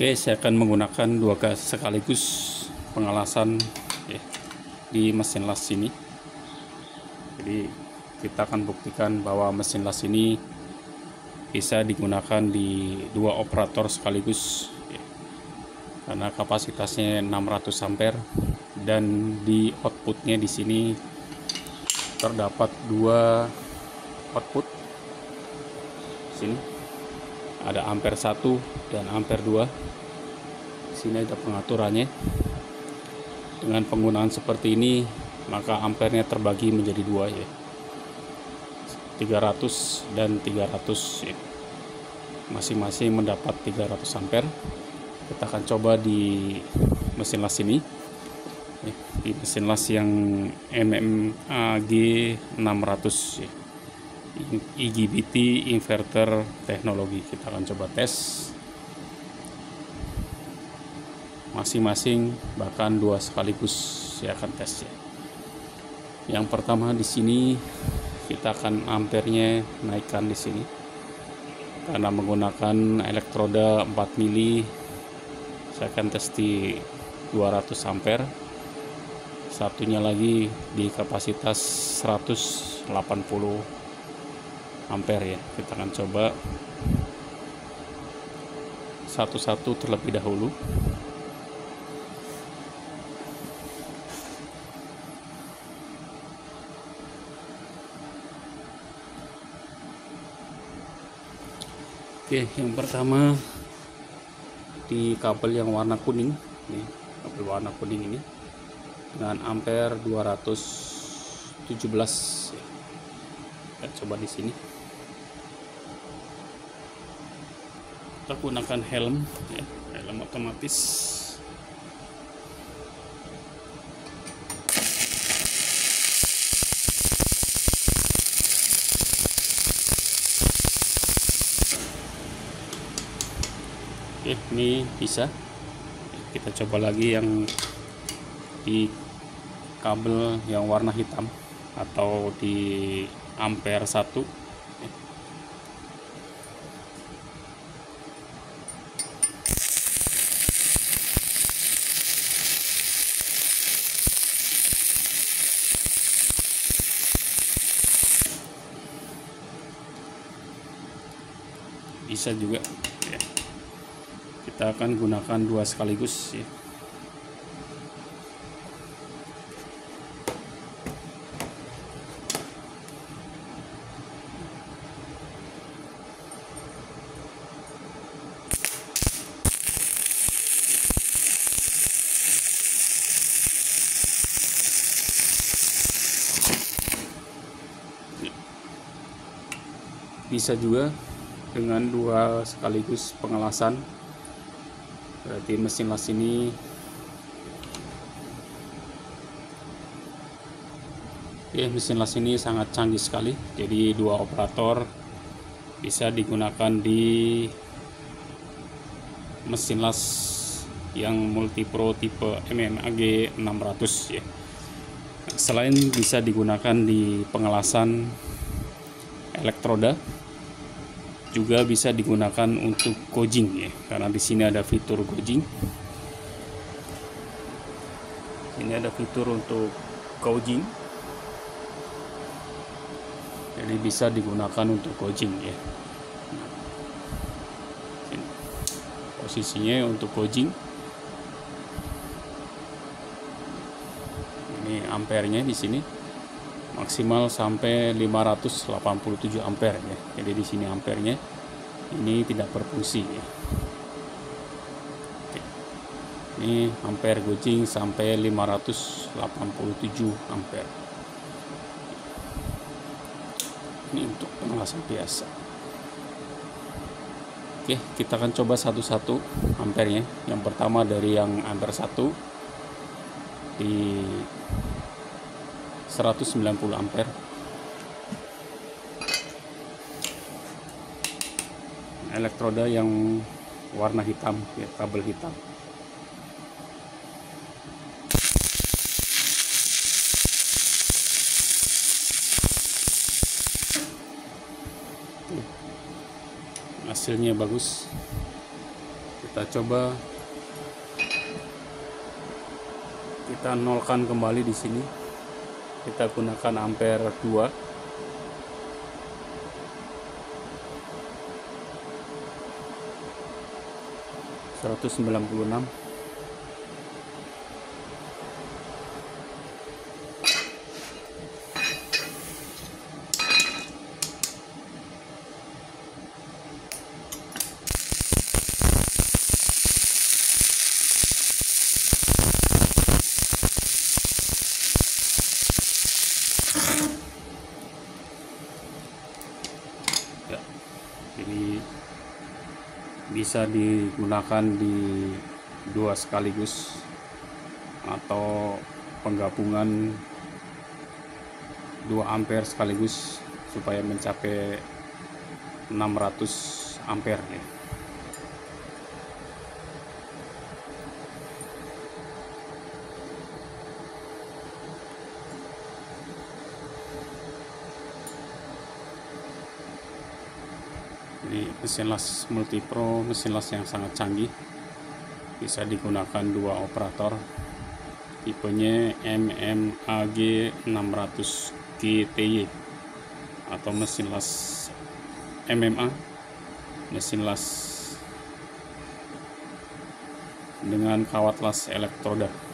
Oke, saya akan menggunakan dua gas sekaligus pengalasan ya, di mesin las ini. Jadi kita akan buktikan bahwa mesin las ini bisa digunakan di dua operator sekaligus ya. karena kapasitasnya 600 ampere dan di outputnya di sini terdapat dua output sini ada ampere 1 dan ampere 2 sini ada pengaturannya. Dengan penggunaan seperti ini maka ampernya terbagi menjadi dua ya. 300 dan 300 ya. masing-masing mendapat 300 ampere kita akan coba di mesin las ini. Ya, di mesin las yang MMAG 600 ya. IGBT inverter teknologi. Kita akan coba tes. Masing-masing bahkan dua sekaligus saya akan tes ya. Yang pertama di sini kita akan ampernya naikkan di sini. Karena menggunakan elektroda 4 mili saya akan tes di 200 ampere satunya lagi di kapasitas 180 ampere ya kita akan coba satu-satu terlebih dahulu Oke, yang pertama di kabel yang warna kuning, nih, kabel warna kuning ini dengan ampere 217. Kita coba di sini. Kita gunakan helm, ya, helm otomatis. Oke, ini bisa. Kita coba lagi yang di kabel yang warna hitam atau di ampere 1. Bisa juga. Ya. Kita akan gunakan dua sekaligus ya. bisa juga dengan dua sekaligus pengelasan. Berarti mesin las ini ya mesin las ini sangat canggih sekali. Jadi dua operator bisa digunakan di mesin las yang multipro tipe MMAG 600 ya. Selain bisa digunakan di pengelasan elektroda juga bisa digunakan untuk gojing ya. Karena di sini ada fitur gojing. Ini ada fitur untuk gojing. Jadi bisa digunakan untuk gojing ya. Posisinya untuk gojing. Ini ampernya di sini maksimal sampai 587 ampere ya. Jadi di sini ampernya ini tidak berfungsi ya. Ini ampere gojing sampai 587 ampere. Ini untuk pengelasan biasa. Oke, kita akan coba satu-satu ampernya. Yang pertama dari yang ampere 1 di 190 ampere. Elektroda yang warna hitam ya kabel hitam. Hasilnya bagus. Kita coba. Kita nolkan kembali di sini kita gunakan ampere 2 196 ya ini bisa digunakan di dua sekaligus atau penggabungan 2 ampere sekaligus supaya mencapai 600 ampere nih. Ini mesin las multipro mesin las yang sangat canggih. Bisa digunakan dua operator. Tipenya MMAG 600 GTY atau mesin las MMA mesin las dengan kawat las elektroda